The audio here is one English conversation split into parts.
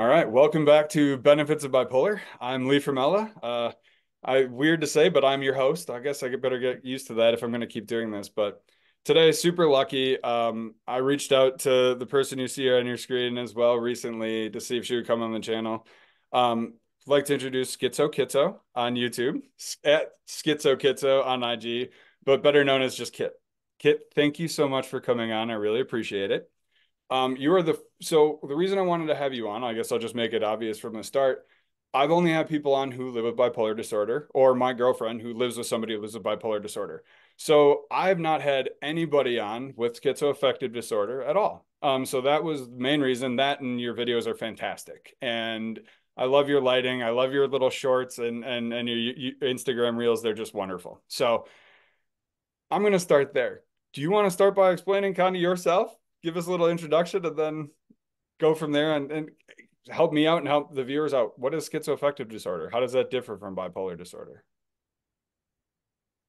All right, welcome back to Benefits of Bipolar. I'm Lee Formella. Uh, I weird to say, but I'm your host. I guess I better get used to that if I'm going to keep doing this. But today, super lucky. Um, I reached out to the person you see on your screen as well recently to see if she would come on the channel. Um, I'd like to introduce Schizo Kitzo on YouTube, at Schizo Kitzo on IG, but better known as just Kit. Kit, thank you so much for coming on. I really appreciate it. Um, you are the so the reason I wanted to have you on, I guess I'll just make it obvious from the start. I've only had people on who live with bipolar disorder, or my girlfriend who lives with somebody who lives with bipolar disorder. So I've not had anybody on with schizoaffective disorder at all. Um, so that was the main reason. That and your videos are fantastic, and I love your lighting. I love your little shorts and and and your, your Instagram reels. They're just wonderful. So I'm going to start there. Do you want to start by explaining kind of yourself? Give us a little introduction and then go from there and, and help me out and help the viewers out. What is schizoaffective disorder? How does that differ from bipolar disorder?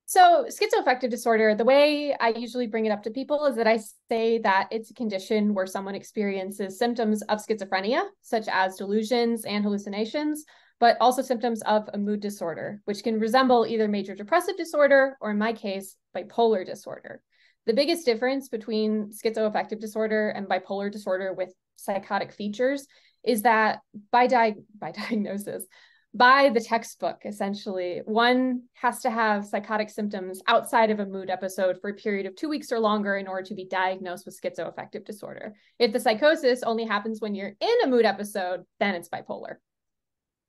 So, schizoaffective disorder, the way I usually bring it up to people is that I say that it's a condition where someone experiences symptoms of schizophrenia, such as delusions and hallucinations, but also symptoms of a mood disorder, which can resemble either major depressive disorder or, in my case, bipolar disorder. The biggest difference between schizoaffective disorder and bipolar disorder with psychotic features is that by, di- by diagnosis, by the textbook, essentially, one has to have psychotic symptoms outside of a mood episode for a period of two weeks or longer in order to be diagnosed with schizoaffective disorder. If the psychosis only happens when you're in a mood episode, then it's bipolar.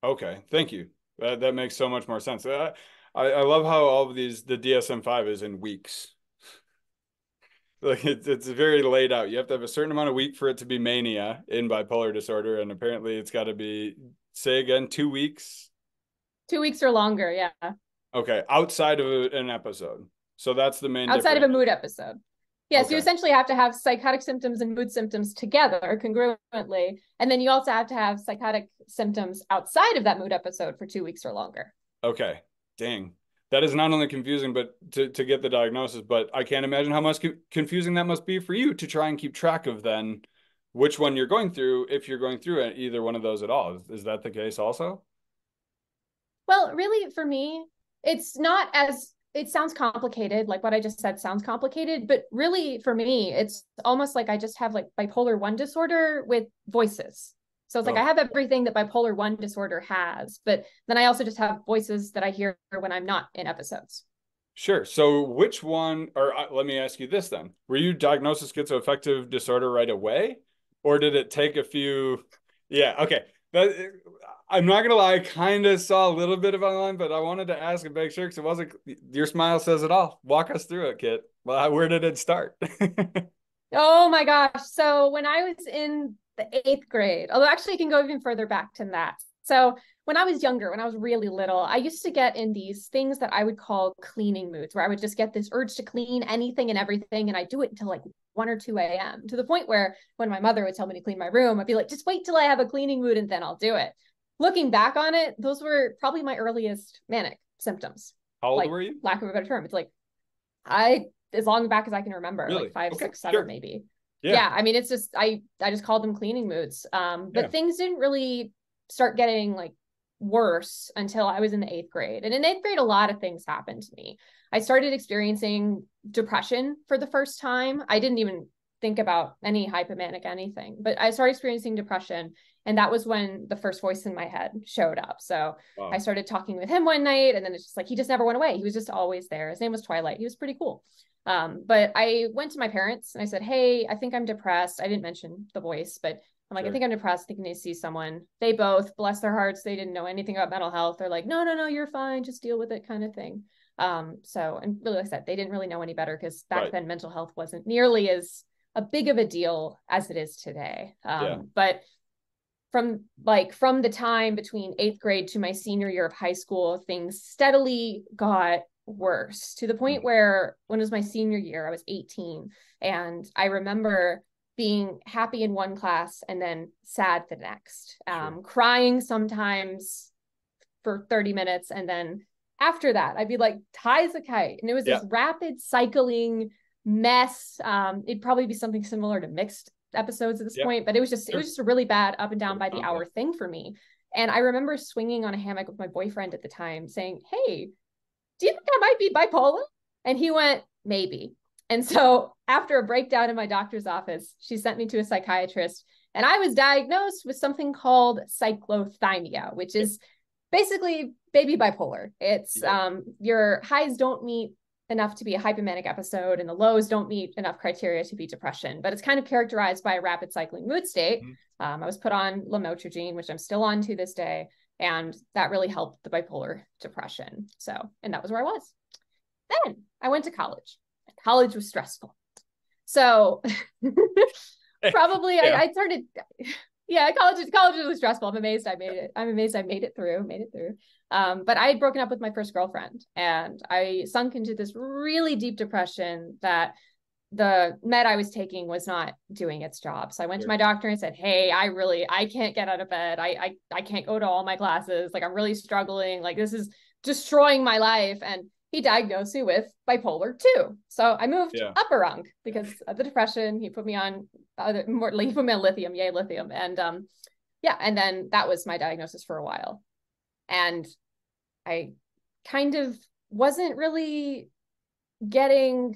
Okay, thank you. That, that makes so much more sense. I, I love how all of these, the DSM 5 is in weeks like it's it's very laid out. You have to have a certain amount of week for it to be mania in bipolar disorder, and apparently it's got to be say again two weeks. Two weeks or longer, yeah. Okay, outside of an episode. So that's the main. Outside difference. of a mood episode. Yeah, okay. so you essentially have to have psychotic symptoms and mood symptoms together congruently, and then you also have to have psychotic symptoms outside of that mood episode for two weeks or longer. Okay, dang that is not only confusing but to, to get the diagnosis but i can't imagine how much confusing that must be for you to try and keep track of then which one you're going through if you're going through either one of those at all. Is, that the case also? Well really for me it's not as it sounds complicated like what i just said sounds complicated but really for me it's almost like i just have like bipolar 1 disorder with voices so it's like oh. I have everything that bipolar one disorder has, but then I also just have voices that I hear when I'm not in episodes. Sure. So which one, or uh, let me ask you this then: Were you diagnosed with schizoaffective disorder right away, or did it take a few? Yeah. Okay. That, I'm not gonna lie, I kind of saw a little bit of online, but I wanted to ask and make sure because it wasn't. Your smile says it all. Walk us through it, Kit. Well, where did it start? oh my gosh! So when I was in the eighth grade, although actually you can go even further back than that. So when I was younger, when I was really little, I used to get in these things that I would call cleaning moods, where I would just get this urge to clean anything and everything. And I do it until like 1 or 2 a.m. to the point where when my mother would tell me to clean my room, I'd be like, just wait till I have a cleaning mood and then I'll do it. Looking back on it, those were probably my earliest manic symptoms. How old like, were you? Lack of a better term. It's like I as long back as I can remember, really? like five, okay, six, seven, sure. maybe yeah. yeah i mean it's just i i just called them cleaning moods um but yeah. things didn't really start getting like worse until i was in the eighth grade and in eighth grade a lot of things happened to me i started experiencing depression for the first time i didn't even think about any hypomanic anything but i started experiencing depression and that was when the first voice in my head showed up so wow. i started talking with him one night and then it's just like he just never went away he was just always there his name was twilight he was pretty cool um, but I went to my parents and I said, Hey, I think I'm depressed. I didn't mention the voice, but I'm like, sure. I think I'm depressed. I think I need to see someone. They both, bless their hearts, they didn't know anything about mental health. They're like, no, no, no, you're fine. Just deal with it kind of thing. Um, so, and really, like I said, they didn't really know any better because back right. then mental health wasn't nearly as a big of a deal as it is today. Um, yeah. but from like from the time between eighth grade to my senior year of high school, things steadily got worse to the point mm. where when it was my senior year, I was 18. And I remember being happy in one class and then sad the next, um, sure. crying sometimes for 30 minutes. And then after that, I'd be like, ties a kite. And it was yeah. this rapid cycling mess. Um, it'd probably be something similar to mixed episodes at this yep. point, but it was just sure. it was just a really bad up and down by the hour thing for me. And I remember swinging on a hammock with my boyfriend at the time, saying, "Hey, do you think I might be bipolar?" And he went, "Maybe." And so after a breakdown in my doctor's office, she sent me to a psychiatrist, and I was diagnosed with something called cyclothymia, which is basically baby bipolar. It's yeah. um, your highs don't meet enough to be a hypomanic episode and the lows don't meet enough criteria to be depression but it's kind of characterized by a rapid cycling mood state. Mm-hmm. um, i was put on lamotrigine which i'm still on to this day and that really helped the bipolar depression. So and that was where i was. Then i went to college. College was stressful. So probably yeah. I, I started yeah, college college was stressful. I'm amazed I made it. I'm amazed I made it through, made it through. Um, but I had broken up with my first girlfriend and I sunk into this really deep depression that the med I was taking was not doing its job. So I went to my doctor and said, Hey, I really I can't get out of bed. I, I I can't go to all my classes. Like I'm really struggling. Like this is destroying my life. And he diagnosed me with bipolar two. So I moved yeah. up a rung because of the depression. He put me on other more he put me on lithium, yay lithium. And um yeah, and then that was my diagnosis for a while. And I kind of wasn't really getting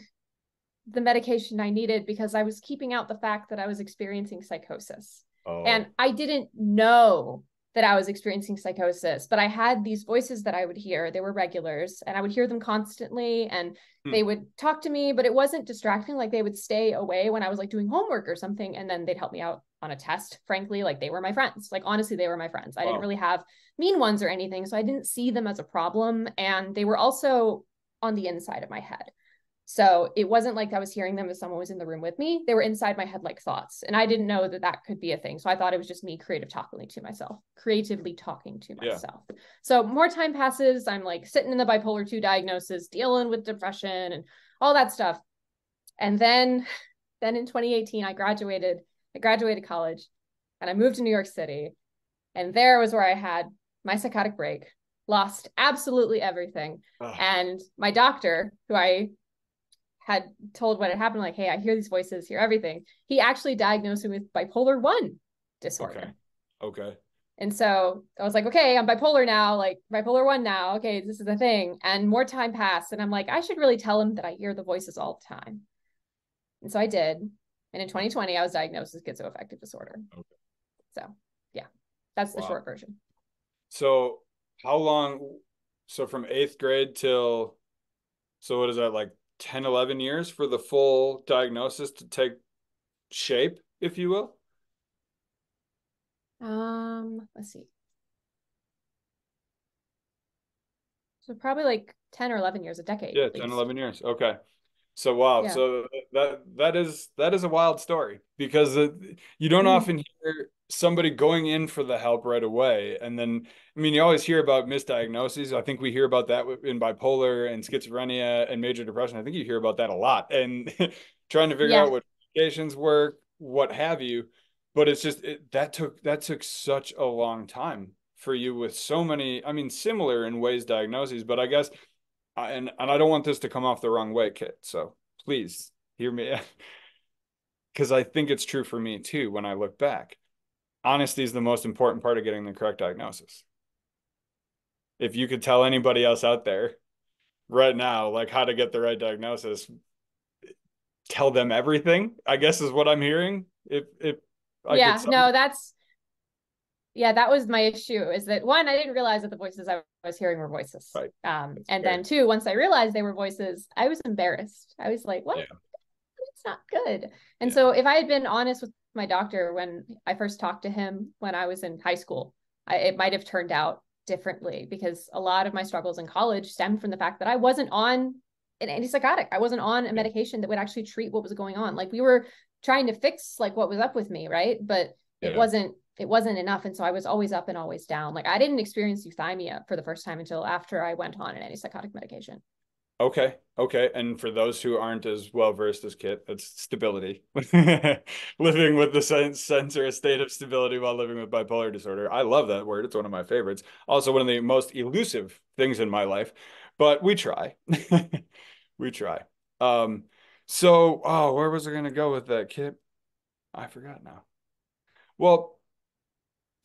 the medication I needed because I was keeping out the fact that I was experiencing psychosis. Oh. And I didn't know that I was experiencing psychosis, but I had these voices that I would hear. They were regulars and I would hear them constantly and hmm. they would talk to me, but it wasn't distracting. Like they would stay away when I was like doing homework or something. And then they'd help me out on a test. Frankly, like they were my friends. Like honestly, they were my friends. I didn't really have mean ones or anything. So I didn't see them as a problem. And they were also on the inside of my head. So it wasn't like I was hearing them as someone was in the room with me. They were inside my head like thoughts. And I didn't know that that could be a thing. So I thought it was just me creative talking to myself, creatively talking to myself. Yeah. So more time passes. I'm like sitting in the bipolar 2 diagnosis, dealing with depression and all that stuff. And then, then in 2018, I graduated. I graduated college and I moved to New York City. And there was where I had my psychotic break, lost absolutely everything. And my doctor, who I had told what had happened, like, hey, I hear these voices, hear everything. He actually diagnosed me with bipolar one disorder. Okay. Okay. And so I was like, okay, I'm bipolar now, like bipolar one now. Okay, this is the thing. And more time passed. And I'm like, I should really tell him that I hear the voices all the time. And so I did. And in 2020, I was diagnosed with schizoaffective disorder. Okay. So yeah, that's the wow. short version. So how long? So from eighth grade till, so what is that like 10, 11 years for the full diagnosis to take shape, if you will? Um, let's see. So probably like 10 or 11 years, a decade. Yeah, 10, 11 years. Okay. So wow, yeah. so that that is that is a wild story because it, you don't mm-hmm. often hear somebody going in for the help right away, and then I mean you always hear about misdiagnoses. I think we hear about that in bipolar and schizophrenia and major depression. I think you hear about that a lot, and trying to figure yeah. out what medications work, what have you. But it's just it, that took that took such a long time for you with so many. I mean, similar in ways diagnoses, but I guess and and I don't want this to come off the wrong way, Kit. So please hear me, because I think it's true for me too. When I look back, honesty is the most important part of getting the correct diagnosis. If you could tell anybody else out there right now, like how to get the right diagnosis, tell them everything. I guess is what I'm hearing. If if I yeah, no, that's yeah that was my issue is that one i didn't realize that the voices i was hearing were voices right. um That's and fair. then two once i realized they were voices i was embarrassed i was like what yeah. it's not good and yeah. so if i had been honest with my doctor when i first talked to him when i was in high school I, it might have turned out differently because a lot of my struggles in college stemmed from the fact that i wasn't on an antipsychotic i wasn't on a medication that would actually treat what was going on like we were trying to fix like what was up with me right but yeah. it wasn't it wasn't enough. And so I was always up and always down. Like I didn't experience euthymia for the first time until after I went on an antipsychotic medication. Okay. Okay. And for those who aren't as well versed as Kit, it's stability. living with the sense, sense or a state of stability while living with bipolar disorder. I love that word. It's one of my favorites. Also, one of the most elusive things in my life, but we try. we try. Um, so, oh, where was I going to go with that, Kit? I forgot now. Well,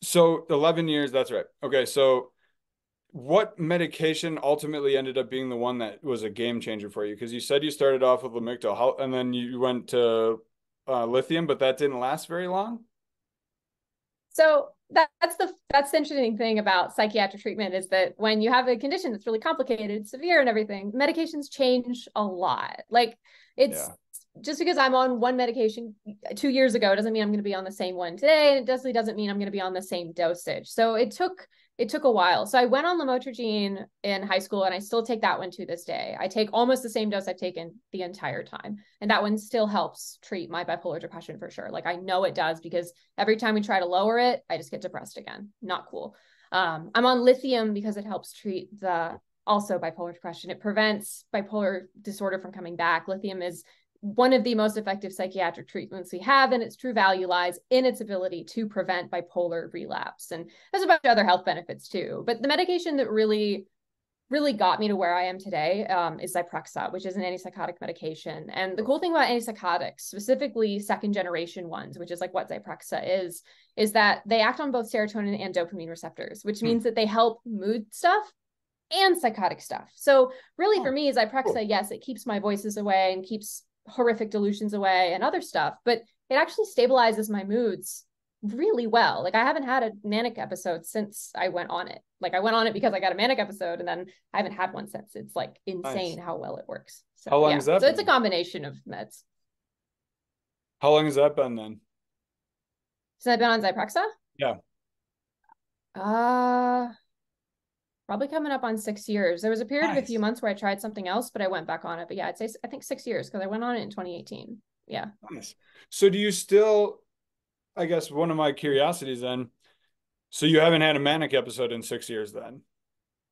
so 11 years, that's right. Okay, so what medication ultimately ended up being the one that was a game changer for you? Because you said you started off with Lamictal, how, and then you went to uh, lithium, but that didn't last very long. So that, that's the that's the interesting thing about psychiatric treatment is that when you have a condition that's really complicated, severe, and everything, medications change a lot. Like it's yeah. Just because I'm on one medication two years ago doesn't mean I'm going to be on the same one today, and it definitely doesn't mean I'm going to be on the same dosage. So it took it took a while. So I went on lamotrigine in high school and I still take that one to this day. I take almost the same dose I've taken the entire time. And that one still helps treat my bipolar depression for sure. Like I know it does because every time we try to lower it, I just get depressed again. Not cool. Um, I'm on lithium because it helps treat the also bipolar depression. It prevents bipolar disorder from coming back. Lithium is one of the most effective psychiatric treatments we have, and its true value lies in its ability to prevent bipolar relapse. And there's a bunch of other health benefits too. But the medication that really, really got me to where I am today um, is Zyprexa, which is an antipsychotic medication. And the cool thing about antipsychotics, specifically second generation ones, which is like what Zyprexa is, is that they act on both serotonin and dopamine receptors, which hmm. means that they help mood stuff and psychotic stuff. So really oh, for me, Zyprexa, cool. yes, it keeps my voices away and keeps horrific delusions away and other stuff, but it actually stabilizes my moods really well. Like I haven't had a manic episode since I went on it. Like I went on it because I got a manic episode and then I haven't had one since. It's like insane nice. how well it works. So, how long yeah. has that So been? it's a combination of meds. How long has that been then? Since I've been on Zyprexa? Yeah. Uh probably coming up on six years. There was a period nice. of a few months where I tried something else, but I went back on it. But yeah, I'd say I think six years because I went on it in 2018. Yeah. Nice. So do you still? I guess one of my curiosities then. So you haven't had a manic episode in six years then?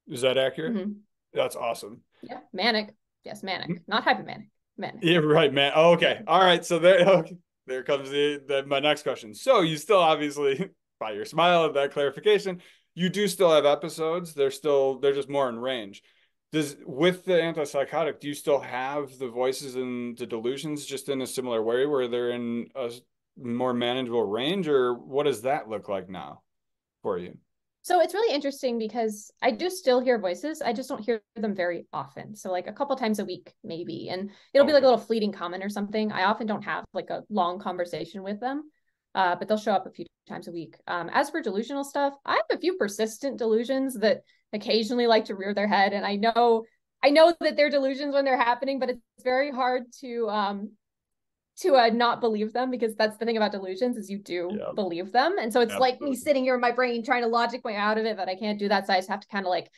Is that accurate? Mm-hmm. That's awesome. Yeah, manic. Yes, manic, mm-hmm. not hypomanic. Manic. Yeah, right, man. Oh, okay. All right. So there, okay. there comes the, the my next question. So you still obviously by your smile and that clarification you do still have episodes. They're still they're just more in range. Does with the antipsychotic, do you still have the voices and the delusions just in a similar way where they're in a more manageable range, or what does that look like now for you? So it's really interesting because I do still hear voices. I just don't hear them very often. So like a couple times a week, maybe. And it'll be like a little fleeting comment or something. I often don't have like a long conversation with them uh, but they'll show up a few times a week. Um, as for delusional stuff, I have a few persistent delusions that occasionally like to rear their head, and I know I know that they're delusions when they're happening, but it's very hard to um to uh, not believe them because that's the thing about delusions is you do yep. believe them, and so it's Absolutely. like me sitting here in my brain trying to logic way out of it, but I can't do that, so I just have to kind of like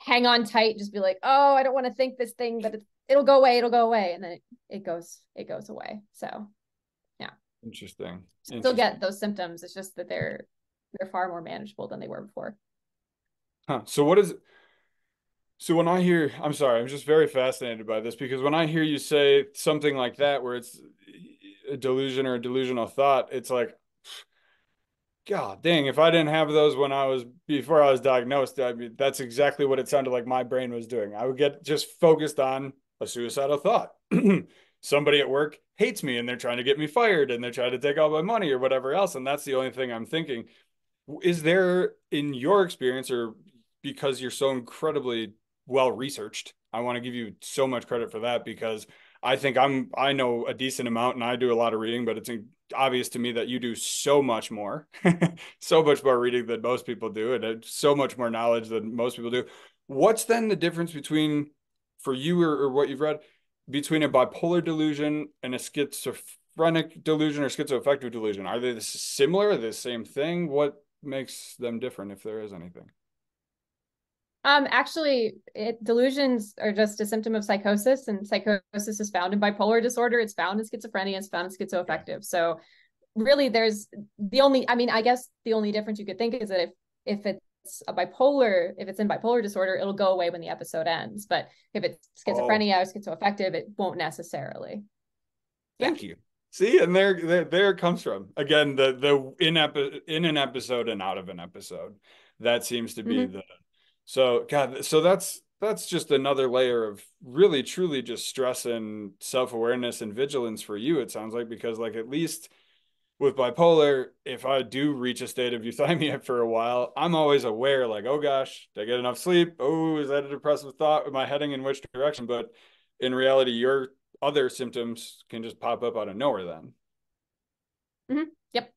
hang on tight, just be like, oh, I don't want to think this thing, but it'll go away, it'll go away, and then it, it goes it goes away. So Interesting. Still Interesting. get those symptoms. It's just that they're they're far more manageable than they were before. Huh. So what is so when I hear I'm sorry, I'm just very fascinated by this because when I hear you say something like that where it's a delusion or a delusional thought, it's like God dang, if I didn't have those when I was before I was diagnosed, I mean that's exactly what it sounded like my brain was doing. I would get just focused on a suicidal thought. somebody at work hates me and they're trying to get me fired and they're trying to take all my money or whatever else. And that's the only thing I'm thinking. Is there, in your experience, or because you're so incredibly well researched, I want to give you so much credit for that because I think I'm I know a decent amount and I do a lot of reading, but it's obvious to me that you do so much more, so much more reading than most people do, and uh, so much more knowledge than most people do. What's then the difference between for you or, or what you've read between a bipolar delusion and a schizophrenic delusion or schizoaffective delusion? Are they similar? The same thing? What makes them different, if there is anything? Um, actually, it, delusions are just a symptom of psychosis, and psychosis is found in bipolar disorder. It's found in schizophrenia. It's found in schizoaffective. So, really, there's the only. I mean, I guess the only difference you could think is that if if it a bipolar, if it's in bipolar disorder, it'll go away when the episode ends. But if it's schizophrenia oh. or schizoaffective, it won't necessarily. Thank you. See, and there, there, there it comes from again the the in epi- in an episode and out of an episode. That seems to be mm-hmm. the so God. So that's that's just another layer of really truly just stress and self awareness and vigilance for you. It sounds like because like at least with bipolar, if I do reach a state of euthymia for a while, I'm always aware, like, oh gosh, did I get enough sleep? Oh, is that a depressive thought? Am I heading in which direction? But in reality, your other symptoms can just pop up out of nowhere then. Mm-hmm. Yep.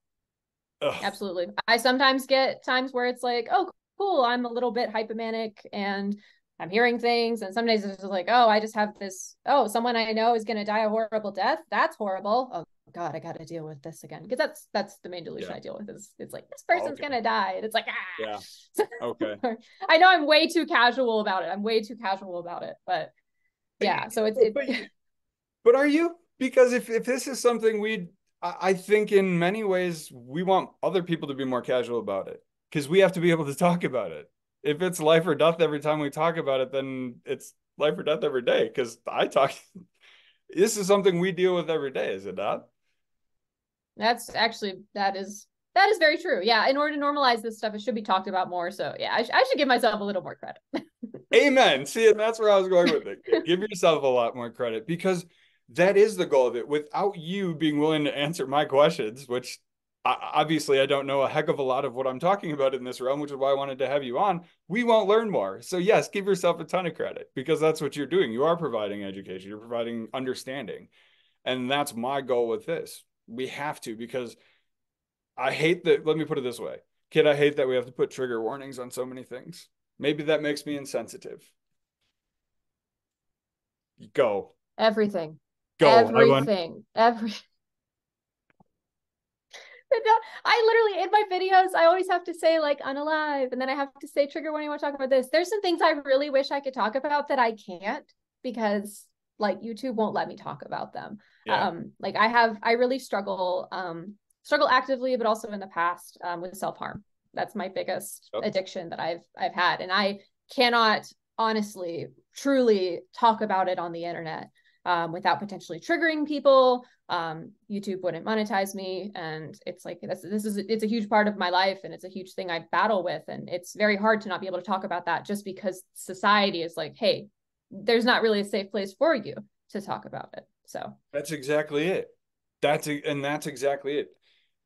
Ugh. Absolutely. I sometimes get times where it's like, oh, cool, I'm a little bit hypomanic and I'm hearing things. And some days it's just like, oh, I just have this, oh, someone I know is going to die a horrible death. That's horrible. Oh, God, I got to deal with this again. Because that's that's the main delusion yeah. I deal with is it's like this person's okay. gonna die. And it's like, ah yeah. Okay. I know I'm way too casual about it. I'm way too casual about it. But yeah, so it's it, but, but are you? Because if if this is something we I think in many ways we want other people to be more casual about it because we have to be able to talk about it. If it's life or death every time we talk about it, then it's life or death every day. Because I talk, this is something we deal with every day, is it not? That's actually that is that is very true. Yeah, in order to normalize this stuff, it should be talked about more. So yeah, I, sh- I should give myself a little more credit. Amen. See, and that's where I was going with it. give yourself a lot more credit because that is the goal of it. Without you being willing to answer my questions, which obviously I don't know a heck of a lot of what I'm talking about in this realm, which is why I wanted to have you on. We won't learn more. So yes, give yourself a ton of credit because that's what you're doing. You are providing education, you're providing understanding. And that's my goal with this. We have to because I hate that. Let me put it this way. Kit, I hate that we have to put trigger warnings on so many things. Maybe that makes me insensitive. Go. Everything. Go. Everything. Every I literally in my videos, I always have to say like unalive, and then I have to say trigger warning. I want to talk about this. There's some things I really wish I could talk about that I can't because like YouTube won't let me talk about them. Yeah. Um, like I have, I really struggle, um, struggle actively, but also in the past um, with self harm. That's my biggest oh. addiction that I've I've had, and I cannot honestly, truly talk about it on the internet um, without potentially triggering people. Um, YouTube wouldn't monetize me, and it's like this. This is it's a huge part of my life, and it's a huge thing I battle with, and it's very hard to not be able to talk about that just because society is like, hey, there's not really a safe place for you to talk about it. So that's exactly it. That's and that's exactly it.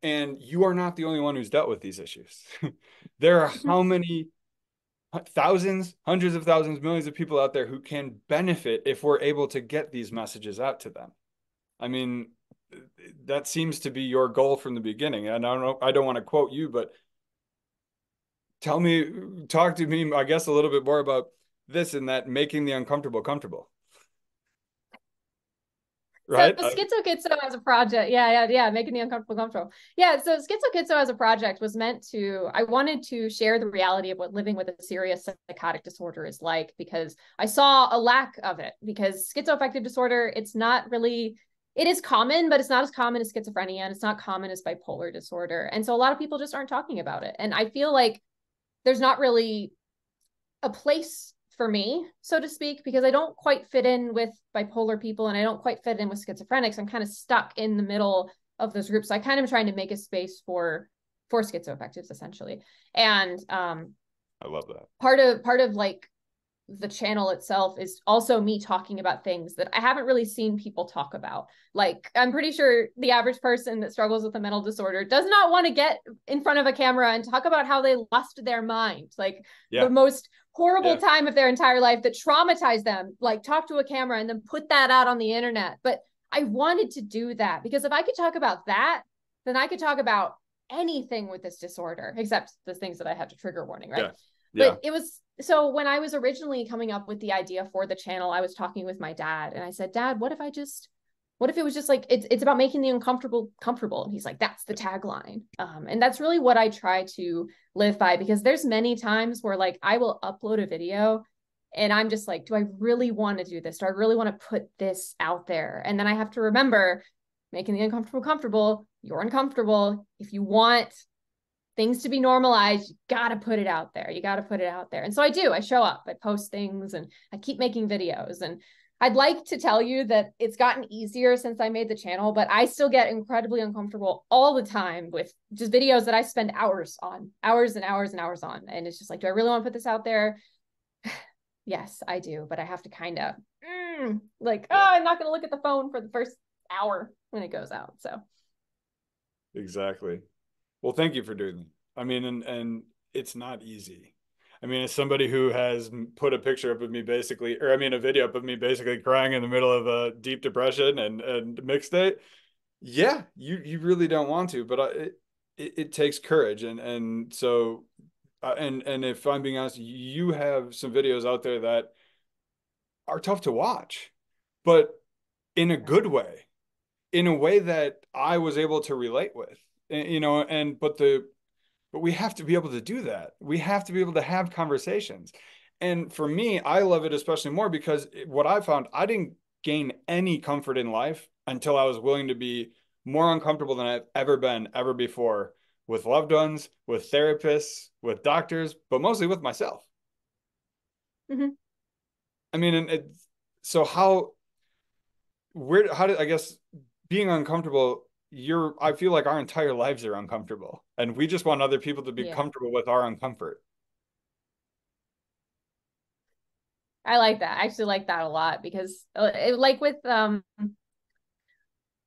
And you are not the only one who's dealt with these issues. there are how many thousands, hundreds of thousands, millions of people out there who can benefit if we're able to get these messages out to them. I mean, that seems to be your goal from the beginning. And I don't know, I don't want to quote you, but tell me, talk to me, I guess, a little bit more about this and that making the uncomfortable comfortable right? So Schizo Kitzo as a project, yeah, yeah, yeah, making the uncomfortable comfortable. Yeah, so Schizo Kitzo as a project was meant to. I wanted to share the reality of what living with a serious psychotic disorder is like because I saw a lack of it. Because schizoaffective disorder, it's not really. It is common, but it's not as common as schizophrenia, and it's not common as bipolar disorder. And so a lot of people just aren't talking about it. And I feel like there's not really a place for me, so to speak, because I don't quite fit in with bipolar people and I don't quite fit in with schizophrenics. I'm kind of stuck in the middle of those groups. So I kind of am trying to make a space for for schizoaffectives essentially. And um I love that. Part of part of like the channel itself is also me talking about things that I haven't really seen people talk about. Like, I'm pretty sure the average person that struggles with a mental disorder does not want to get in front of a camera and talk about how they lost their mind. Like, yeah. the most horrible yeah. time of their entire life that traumatized them. Like, talk to a camera and then put that out on the internet. But I wanted to do that because if I could talk about that, then I could talk about anything with this disorder, except the things that I have to trigger warning, right? Yeah. Yeah. But it was so when I was originally coming up with the idea for the channel, I was talking with my dad and I said, Dad, what if I just what if it was just like it's it's about making the uncomfortable comfortable? And he's like, that's the tagline. Um, and that's really what I try to live by because there's many times where like I will upload a video and I'm just like, do I really want to do this? Do I really want to put this out there? And then I have to remember making the uncomfortable comfortable. You're uncomfortable. If you want things to be normalized, you got to put it out there. You got to put it out there. And so I do. I show up, I post things, and I keep making videos. And I'd like to tell you that it's gotten easier since I made the channel, but I still get incredibly uncomfortable all the time with just videos that I spend hours on, hours and hours and hours on. And it's just like, do I really want to put this out there? yes, I do, but I have to kind of mm, like, oh, I'm not going to look at the phone for the first hour when it goes out. So exactly. Well, thank you for doing that. I mean, and and it's not easy. I mean, as somebody who has put a picture up of me basically, or I mean, a video up of me basically crying in the middle of a deep depression and and mixed state. Yeah, you you really don't want to, but I, it, it, it takes courage, and and so, uh, and and if I'm being honest, you have some videos out there that are tough to watch, but in a good way, in a way that I was able to relate with, you know, and but the but we have to be able to do that. We have to be able to have conversations. And for me, I love it especially more because what I found, I didn't gain any comfort in life until I was willing to be more uncomfortable than I've ever been ever before with loved ones, with therapists, with doctors, but mostly with myself. Mm-hmm. I mean, and it, so how, where, how did I guess being uncomfortable you're I feel like our entire lives are uncomfortable and we just want other people to be yeah. comfortable with our uncomfort. I like that. I actually like that a lot because uh, it, like with um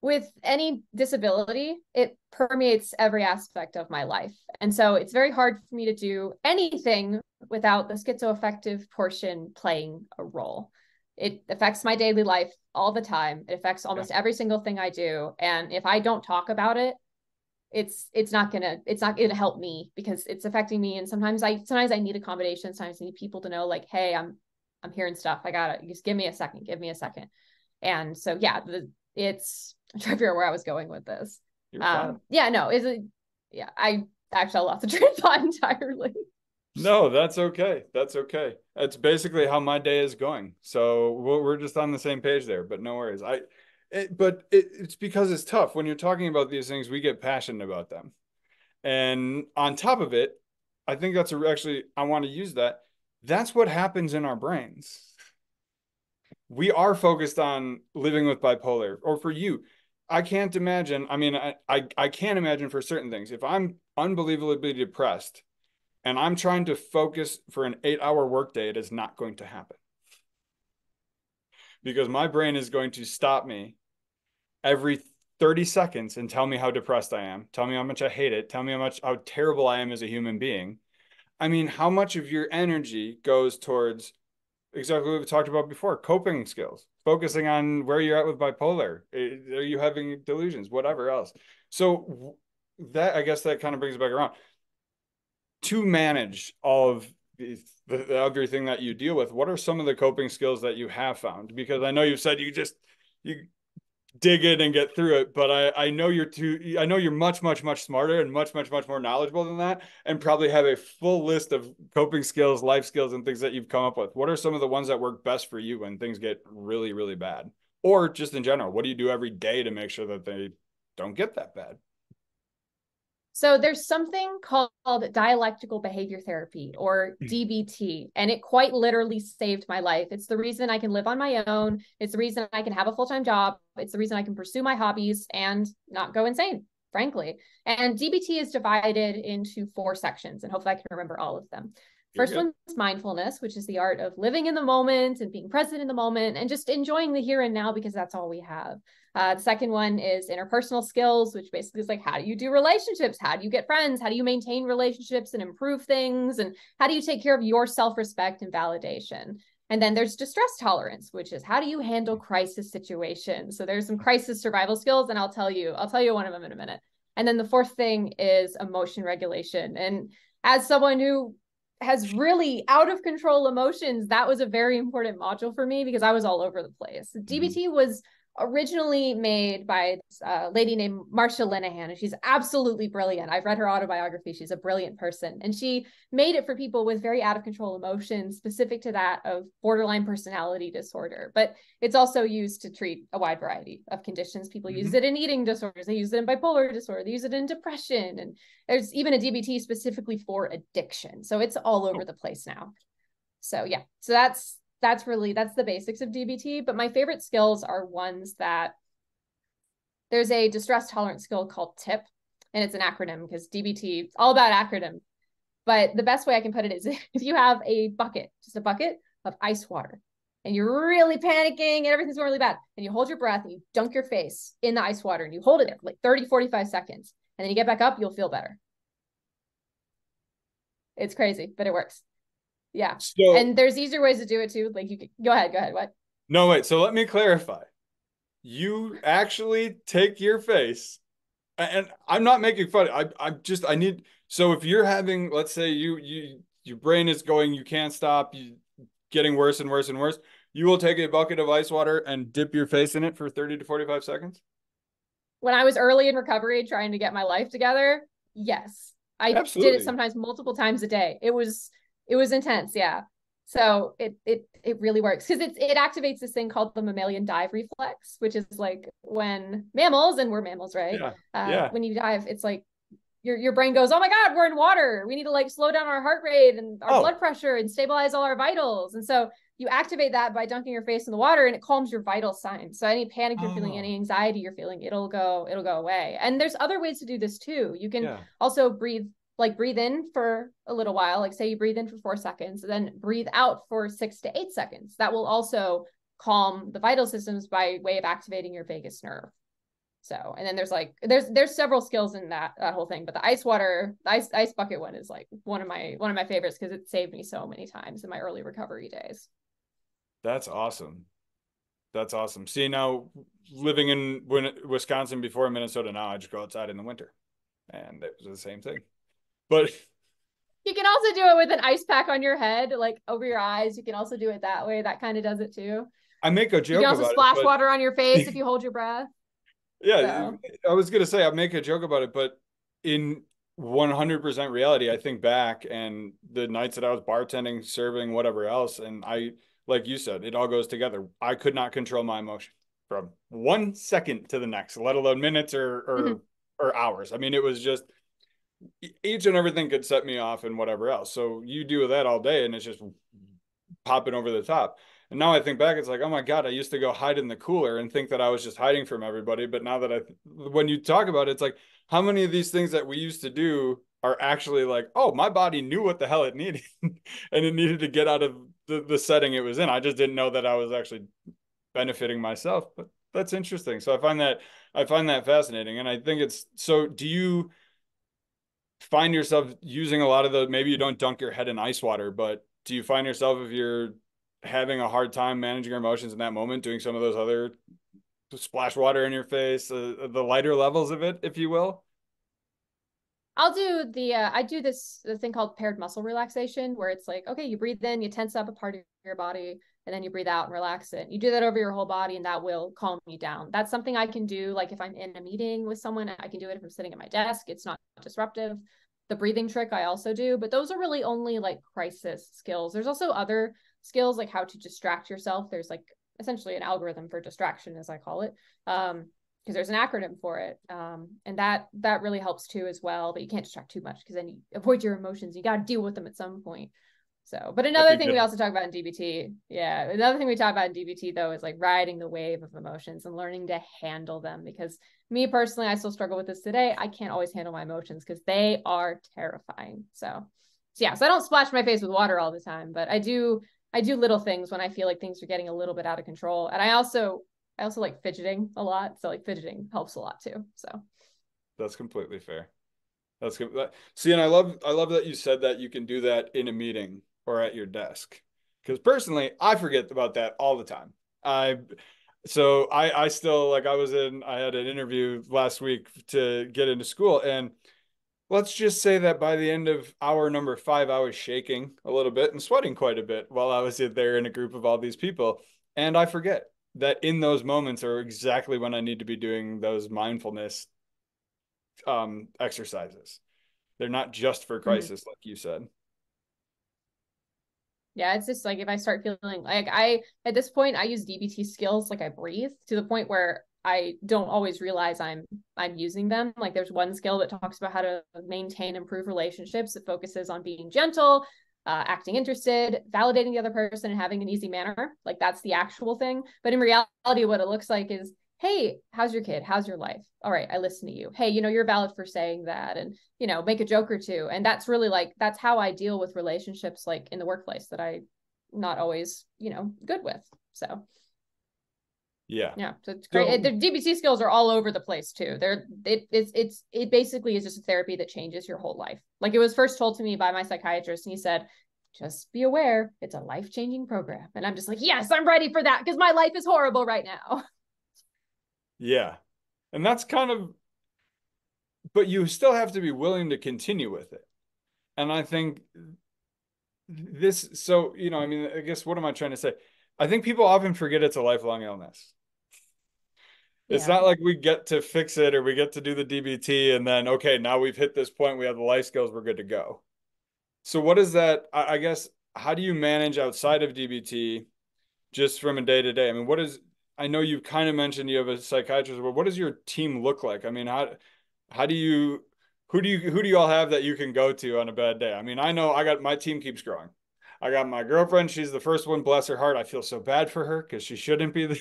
with any disability, it permeates every aspect of my life. And so it's very hard for me to do anything without the schizoaffective portion playing a role it affects my daily life all the time. It affects almost yeah. every single thing i do. And if i don't talk about it it's it's not gonna it's not gonna help me because it's affecting me. And sometimes i sometimes i need accommodation. Sometimes i need people to know like hey i'm i'm hearing stuff. I gotta just give me a second give me a second. And so yeah the, it's i'm trying to figure out where i was going with this. Um yeah no is it yeah i actually lost the train of thought entirely no, that's okay. That's okay. That's basically how my day is going. So we're just on the same page there, but no worries. I, it, but it, it's because it's tough when you're talking about these things. We get passionate about them, and on top of it, I think that's a, actually I want to use that. That's what happens in our brains. We are focused on living with bipolar, or for you, I can't imagine. I mean, I, I, I can't imagine for certain things. If I'm unbelievably depressed and I'm trying to focus for an eight hour workday, it is not going to happen. Because my brain is going to stop me every 30 seconds and tell me how depressed I am, tell me how much I hate it, tell me how much how terrible I am as a human being. I mean, how much of your energy goes towards exactly what we talked about before coping skills, focusing on where you're at with bipolar. Eh, are you having delusions, whatever else? So, that I guess that kind of brings it back around to manage all of the, the, everything that you deal with, what are some of the coping skills that you have found? Because I know you said you just you dig in and get through it, but I I know you're too I know you're much much much smarter and much much much more knowledgeable than that, and probably have a full list of coping skills, life skills, and things that you've come up with. What are some of the ones that work best for you when things get really really bad, or just in general? What do you do every day to make sure that they don't get that bad? So there's something called dialectical behavior therapy or hmm. DBT, and it quite literally saved my life. It's the reason I can live on my own. It's the reason I can have a full time job. It's the reason I can pursue my hobbies and not go insane, frankly. And DBT is divided into four sections, and hopefully I can remember all of them. First one's mindfulness, which is the art of living in the moment and being present in the moment and just enjoying the here and now because that's all we have. Uh, the second one is interpersonal skills, which basically is like, how do you do relationships? How do you get friends? How do you maintain relationships and improve things? And how do you take care of your self respect and validation? And then there's distress tolerance, which is how do you handle crisis situations? So there's some crisis survival skills, and I'll tell you, I'll tell you one of them in a minute. And then the fourth thing is emotion regulation. And as someone who has really out of control emotions, that was a very important module for me because I was all over the place. DBT mm-hmm. was originally made by a lady named Marsha Linehan, and she's absolutely brilliant. I've read her autobiography. She's a brilliant person. And she made it for people with very out of control emotions specific to that of borderline personality disorder. But it's also used to treat a wide variety of conditions. People mm-hmm. use it in eating disorders, they use it in bipolar disorder, they use it in depression. And there's even a DBT specifically for addiction. So it's all over oh. the place now. So yeah, so that's that's really that's the basics of DBT. But my favorite skills are ones that there's a distress tolerance skill called TIP, and it's an acronym because DBT it's all about acronym. But the best way I can put it is if you have a bucket, just a bucket of ice water, and you're really panicking and everything's going really bad, and you hold your breath and you dunk your face in the ice water and you hold it there for like 30, 45 seconds. And then you get back up, you'll feel better. It's crazy, but it works. Yeah. So, and there's easier ways to do it too. Like you can, go ahead, go ahead. What? No, wait. So let me clarify. You actually take your face, and I'm not making fun. I I just I need. So if you're having, let's say you you your brain is going, you can't stop, you getting worse and worse and worse. You will take a bucket of ice water and dip your face in it for 30 to 45 seconds. When I was early in recovery trying to get my life together, yes. I Absolutely. did it sometimes multiple times a day. It was it was intense, yeah. So it it it really works because it it activates this thing called the mammalian dive reflex, which is like when mammals and we're mammals, right? Yeah. Uh, yeah. When you dive, it's like your your brain goes, oh my god, we're in water. We need to like slow down our heart rate and our oh. blood pressure and stabilize all our vitals. And so you activate that by dunking your face in the water and it calms your vital signs. So any panic you're oh. feeling, any anxiety you're feeling, it'll go it'll go away. And there's other ways to do this too. You can yeah. also breathe like breathe in for a little while, like say you breathe in for 4 seconds, then breathe out for 6 to 8 seconds. That will also calm the vital systems by way of activating your vagus nerve. So, and then there's like there's there's several skills in that that whole thing, but the ice water, the ice ice bucket one is like one of my one of my favorites because it saved me so many times in my early recovery days. That's awesome. That's awesome. See now, living in Wisconsin before Minnesota, now I just go outside in the winter, and it was the same thing. But you can also do it with an ice pack on your head, like over your eyes. You can also do it that way. That kind of does it too. I make a joke. You can also splash it, but... water on your face if you hold your breath. Yeah, so. I was gonna say I make a joke about it, but in 100% reality, I think back and the nights that I was bartending, serving, whatever else, and I, like you said, it all goes together. I could not control my emotion from one second to the next, let alone minutes or or, mm-hmm. or hours. I mean, it was just each and everything could set me off and whatever else. So you do that all day, and it's just popping over the top. And now I think back, it's like, oh my God, I used to go hide in the cooler and think that I was just hiding from everybody. But now that I, when you talk about it, it's like, how many of these things that we used to do are actually like, oh, my body knew what the hell it needed and it needed to get out of the, the setting it was in. I just didn't know that I was actually benefiting myself. But that's interesting. So I find that, I find that fascinating. And I think it's, so do you find yourself using a lot of the, maybe you don't dunk your head in ice water, but do you find yourself if you're having a hard time managing your emotions in that moment, doing some of those other splash water in your face, uh, the lighter levels of it, if you will? I'll do the uh, I do this the thing called paired muscle relaxation where it's like okay you breathe in you tense up a part of your body and then you breathe out and relax it. You do that over your whole body and that will calm you down. That's something I can do like if I'm in a meeting with someone I can do it if I'm sitting at my desk. It's not disruptive. The breathing trick I also do, but those are really only like crisis skills. There's also other skills like how to distract yourself there's like essentially an algorithm for distraction as i call it um because there's an acronym for it um and that that really helps too as well but you can't distract too much because then you avoid your emotions you got to deal with them at some point so but another thing we also talk about in dbt yeah another thing we talk about in dbt though is like riding the wave of emotions and learning to handle them because me personally i still struggle with this today i can't always handle my emotions because they are terrifying so so yeah so i don't splash my face with water all the time but i do I do little things when I feel like things are getting a little bit out of control. And I also I also like fidgeting a lot. So like fidgeting helps a lot too. So that's completely fair. That's good. See, and I love I love that you said that you can do that in a meeting or at your desk. Because personally, I forget about that all the time. I so I I still like I was in I had an interview last week to get into school and let's just say that by the end of hour number five, I was shaking a little bit and sweating quite a bit while I was there in a group of all these people. And I forget that in those moments are exactly when I need to be doing those mindfulness um, exercises. They're not just for mm-hmm. crisis, mm-hmm. like you said. Yeah, it's just like if I start feeling like I, at this point, I use DBT skills like I breathe to the point where I don't always realize I'm I'm using them. Like there's one skill that talks about how to maintain improve relationships. It focuses on being gentle, uh, acting interested, validating the other person, and having an easy manner. Like that's the actual thing. But in reality, what it looks like is, hey, how's your kid? How's your life? All right, I listen to you. Hey, you know, you're valid for saying that, and you know, make a joke or two. And that's really like that's how I deal with relationships, like in the workplace, that I not always, you know, good with. So Yeah. Yeah. So it's great. So, the DBT skills are all over the place too. They're it, it's it's it basically is just a therapy that changes your whole life. Like it was first told to me by my psychiatrist, and he said, just be aware it's a life-changing program. And I'm just like, yes, I'm ready for that because my life is horrible right now. Yeah. And that's kind of but you still have to be willing to continue with it. And I think this so, you know, I mean, I guess what am I trying to say? I think people often forget it's a lifelong illness. It's yeah. not like we get to fix it or we get to do the DBT and then okay, now we've hit this point, we have the life skills, we're good to go. So what is that? I, I guess how do you manage outside of DBT just from a day to day? I mean, what is I know you kind of mentioned you have a psychiatrist, but what does your team look like? I mean, how how do you who do you who do you all have that you can go to on a bad day? I mean, I know I got my team keeps growing. I got my girlfriend. She's the first one. Bless her heart. I feel so bad for her because she shouldn't be the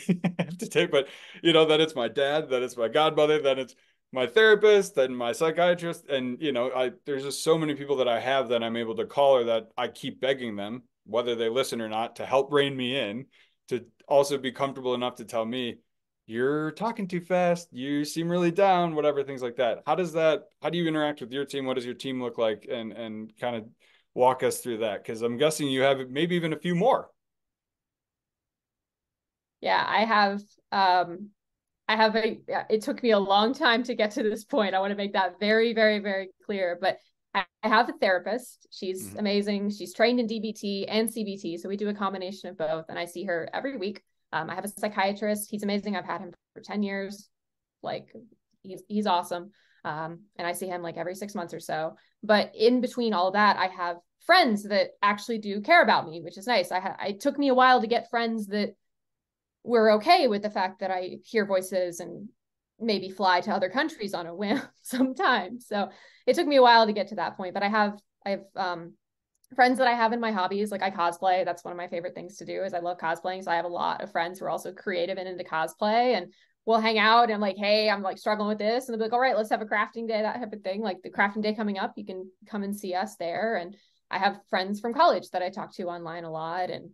to take. But you know that it's my dad, that it's my godmother, that it's my therapist, then my psychiatrist, and you know, I there's just so many people that I have that I'm able to call or that I keep begging them, whether they listen or not, to help rein me in, to also be comfortable enough to tell me, you're talking too fast, you seem really down, whatever, things like that. How does that? How do you interact with your team? What does your team look like, and and kind of walk us through that because I'm guessing you have maybe even a few more. Yeah, I have um I have a it took me a long time to get to this point. I want to make that very very very clear, but I have a therapist. She's mm-hmm. amazing. She's trained in DBT and CBT, so we do a combination of both and I see her every week. Um, I have a psychiatrist. He's amazing. I've had him for 10 years. Like he's he's awesome. Um, and I see him like every six months or so. But in between all that, I have friends that actually do care about me, which is nice. I it took me a while to get friends that were okay with the fact that I hear voices and maybe fly to other countries on a whim sometimes. So it took me a while to get to that point. But I have I have um, friends that I have in my hobbies. Like I cosplay. That's one of my favorite things to do. Is I love cosplaying. So I have a lot of friends who are also creative and into cosplay and we'll hang out and I'm like, hey, I'm like struggling with this. And they'll be like, all right, let's have a crafting day, that type of thing. Like the crafting day coming up, you can come and see us there. And I have friends from college that I talk to online a lot and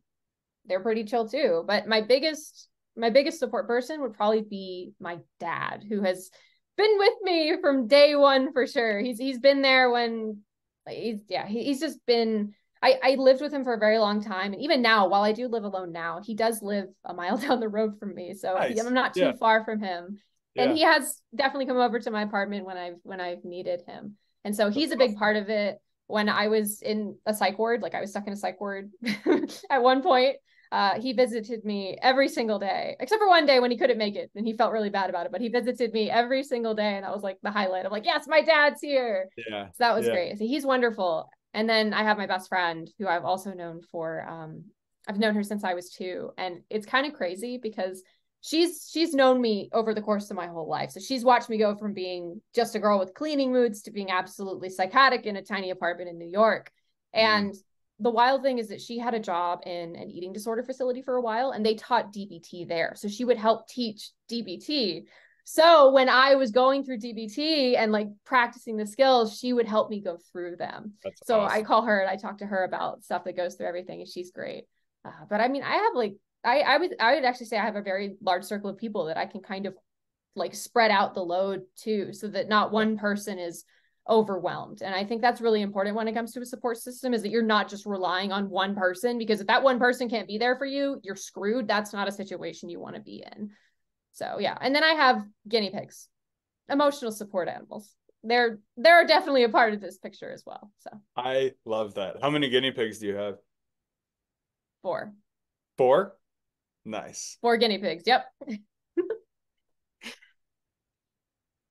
they're pretty chill too. But my biggest my biggest support person would probably be my dad, who has been with me from day one for sure. He's he's been there when he's yeah, he, he's just been I, I lived with him for a very long time. And even now, while I do live alone now, he does live a mile down the road from me. So nice. I'm not too yeah. far from him. Yeah. And he has definitely come over to my apartment when I've when I've needed him. And so he's a big part of it. When I was in a psych ward, like I was stuck in a psych ward at one point, uh, he visited me every single day, except for one day when he couldn't make it and he felt really bad about it. But he visited me every single day, and that was like the highlight. of like, yes, my dad's here. Yeah. So that was yeah. great. So he's wonderful. And then I have my best friend who I've also known for um I've known her since I was 2 and it's kind of crazy because she's she's known me over the course of my whole life. So she's watched me go from being just a girl with cleaning moods to being absolutely psychotic in a tiny apartment in New York. Mm-hmm. And the wild thing is that she had a job in an eating disorder facility for a while and they taught DBT there. So she would help teach DBT so when I was going through DBT and like practicing the skills, she would help me go through them. That's so awesome. I call her and I talk to her about stuff that goes through everything, and she's great. Uh, but I mean, I have like I I would I would actually say I have a very large circle of people that I can kind of like spread out the load too, so that not one person is overwhelmed. And I think that's really important when it comes to a support system is that you're not just relying on one person because if that one person can't be there for you, you're screwed. That's not a situation you want to be in. So yeah, and then I have guinea pigs, emotional support animals. They're they're definitely a part of this picture as well. So I love that. How many guinea pigs do you have? Four. Four? Nice. Four guinea pigs. Yep.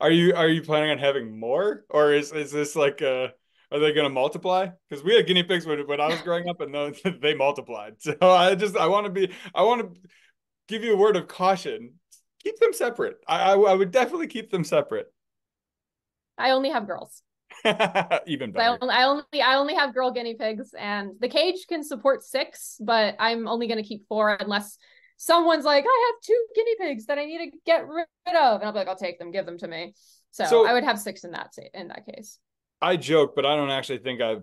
are you are you planning on having more, or is is this like uh are they going to multiply? Because we had guinea pigs when, when I was growing up, and they they multiplied. So I just I want to be I want to give you a word of caution keep them separate. I, I, I would definitely keep them separate. I only have girls. Even better. I only, I only I only have girl guinea pigs, and the cage can support six, but I'm only going to keep four unless someone's like, I have two guinea pigs that I need to get rid of, and I'll be like, I'll take them, give them to me. So, so I would have six in that in that case. I joke, but I don't actually think I've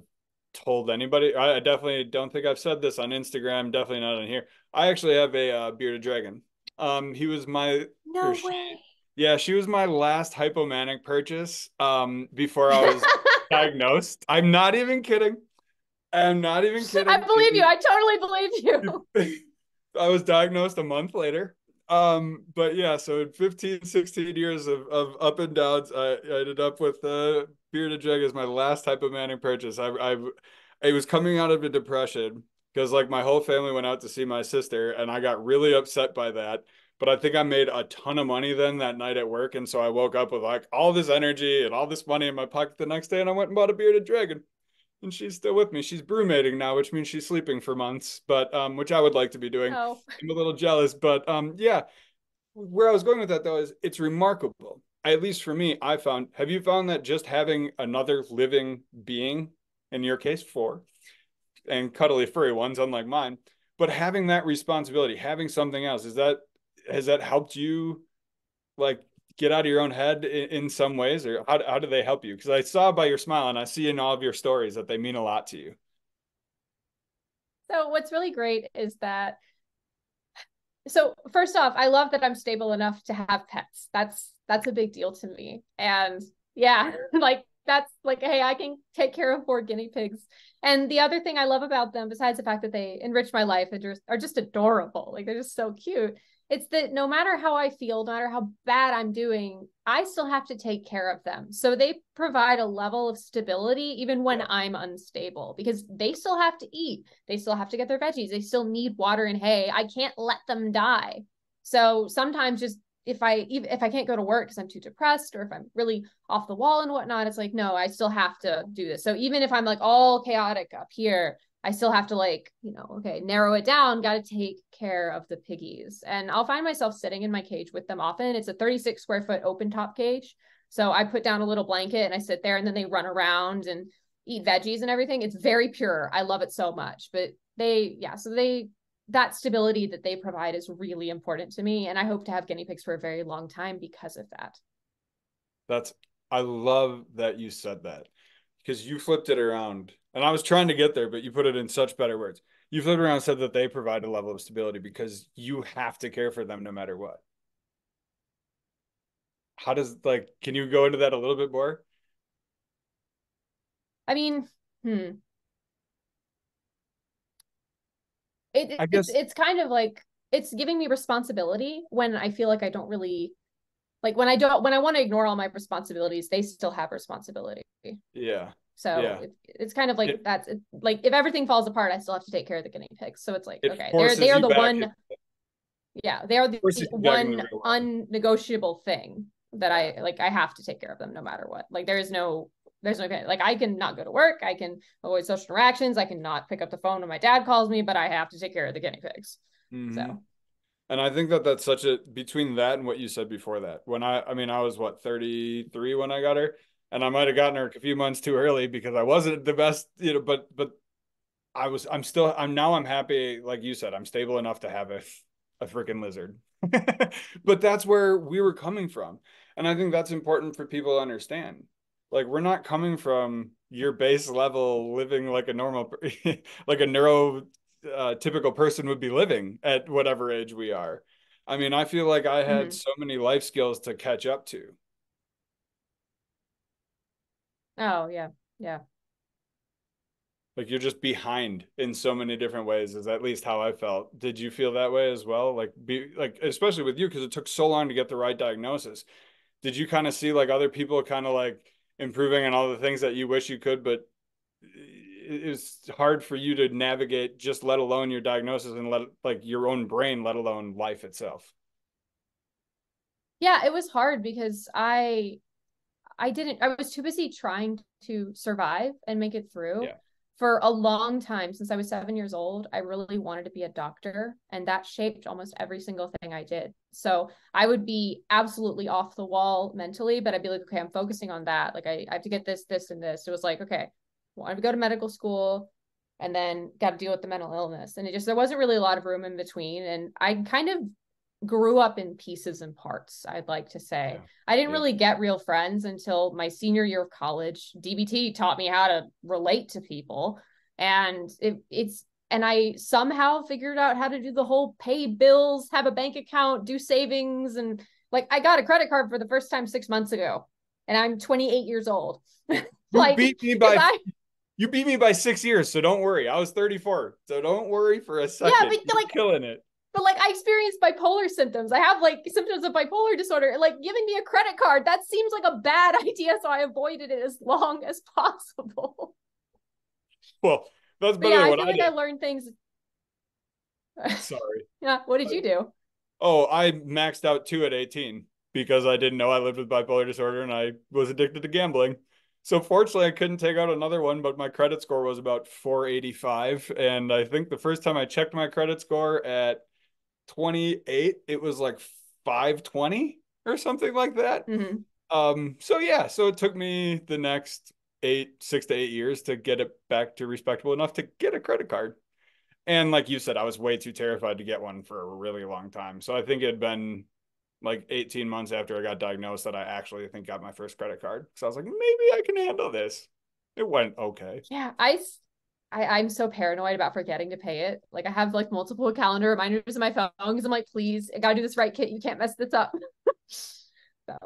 told anybody. I, definitely don't think I've said this on Instagram. Definitely not on here. I actually have a uh, bearded dragon Um, he was my no way. Yeah, she was my last hypomanic purchase um, before I was diagnosed. I'm not even kidding. I'm not even kidding. I believe you. I totally believe you. I was diagnosed a month later. Um, but yeah, so in 15, 16 years of, of up and downs, I, I ended up with uh, bearded drag as my last hypomanic purchase. I, I, I was coming out of a depression because like my whole family went out to see my sister, and I got really upset by that but I think I made a ton of money then that night at work. And so I woke up with like all this energy and all this money in my pocket the next day. And I went and bought a bearded dragon. And she's still with me. She's brumating now, which means she's sleeping for months, but um, which I would like to be doing. Oh. I'm a little jealous, but um, yeah. Where I was going with that though is it's remarkable. At least for me, I found. Have you found that just having another living being, in your case, four, and cuddly furry ones, unlike mine, but having that responsibility, having something else, is that has that helped you like get out of your own head in, in some ways or how, how do they help you? Because i saw by your smile and i see in all of your stories that they mean a lot to you. So what's really great is that so first off i love that i'm stable enough to have pets. That's that's a big deal to me. And yeah like that's like hey i can take care of four guinea pigs. And the other thing i love about them besides the fact that they enrich my life and are just adorable. Like they're just so cute it's that no matter how I feel, no matter how bad I'm doing, I still have to take care of them. So they provide a level of stability even when I'm unstable because they still have to eat. They still have to get their veggies. They still need water and hay. I can't let them die. So sometimes just if I if I can't go to work because I'm too depressed or if I'm really off the wall and whatnot, it's like, no, I still have to do this. So even if I'm like all chaotic up here, I still have to like, you know, okay, narrow it down, got to take care of the piggies. And I'll find myself sitting in my cage with them often. It's a 36 square foot open top cage. So I put down a little blanket and I sit there and then they run around and eat veggies and everything. It's very pure. I love it so much. But they, yeah, so they, that stability that they provide is really important to me. And I hope to have guinea pigs for a very long time because of that. That's, I love that you said that because you flipped it around and I was trying to get there, but you put it in such better words. You flipped around and said that they provide a level of stability because you have to care for them no matter what. How does like can you go into that a little bit more? I mean, hmm. It, I guess... it's it's kind of like it's giving me responsibility when I feel like I don't really like when I don't when I want to ignore all my responsibilities, they still have responsibility. Yeah. So yeah. it, it's kind of like it, that's it, like if everything falls apart, I still have to take care of the guinea pigs. So it's like okay, they're they are the one. Yeah, they are the, the one unnegotiable thing that I like. I have to take care of them no matter what. Like there is no there's no like I can not go to work, I can avoid social interactions, I can not pick up the phone when my dad calls me, but I have to take care of the guinea pigs. Mm-hmm. So and I think that that's such a between that and what you said before that. When I I mean I was what 33 when I got her and I might have gotten her a few months too early because I wasn't the best, you know, but but I was I'm still I'm now I'm happy like you said I'm stable enough to have a a freaking lizard. but that's where we were coming from. And I think that's important for people to understand. Like we're not coming from your base level living like a normal like a neuro uh, typical person would be living at whatever age we are. I mean, I feel like I had mm-hmm. so many life skills to catch up to. Oh yeah, yeah. Like you're just behind in so many different ways. Is at least how I felt. Did you feel that way as well? Like be like especially with you because it took so long to get the right diagnosis. Did you kind of see like other people kind of like improving on all the things that you wish you could, but it's hard for you to navigate just let alone your diagnosis and let like your own brain let alone life itself yeah it was hard because i I didn't, I was too busy trying to survive and make it through. Yeah. For a long time, since I was seven years old, I really wanted to be a doctor, and that shaped almost every single thing I did. So I would be absolutely off the wall mentally, but I'd be like, okay, I'm focusing on that. Like, I, I have to get this, this, and this. It was like, okay, wanted to go to medical school, and then got to deal with the mental illness. And it just, there wasn't really a lot of room in between. And I kind of grew up in pieces and parts i'd like to say yeah. i didn't yeah. really get real friends until my senior year of college dbt taught me how to relate to people and it, it's and I somehow figured out how to do the whole pay bills, have a bank account, do savings. And like I got a credit card for the first time six months ago, and I'm 28 years old. like, you beat me by I, you beat me by six years, so don't worry. I was 34, so don't worry for a second. Yeah, but You're like killing it. But like I experienced bipolar symptoms. I have like symptoms of bipolar disorder. Like giving me a credit card, that seems like a bad idea. So I avoided it as long as possible. Well, that's better yeah, I feel I like did. I learned things. Sorry. yeah. What did you do? Oh, I maxed out two at 18 because I didn't know I lived with bipolar disorder and I was addicted to gambling. So fortunately, I couldn't take out another one, but my credit score was about 485. And I think the first time I checked my credit score at 28, it was like 520 or something like that. Mm-hmm. Um, so yeah, so it took me the next eight, six to eight years to get it back to respectable enough to get a credit card. And like you said, I was way too terrified to get one for a really long time. So I think it had been like 18 months after I got diagnosed that I actually I think got my first credit card. So I was like, maybe I can handle this. It went okay. Yeah, I I, I'm so paranoid about forgetting to pay it. Like I have like multiple calendar reminders in my phone because I'm like, please, I gotta do this right, Kit. You can't mess this up. so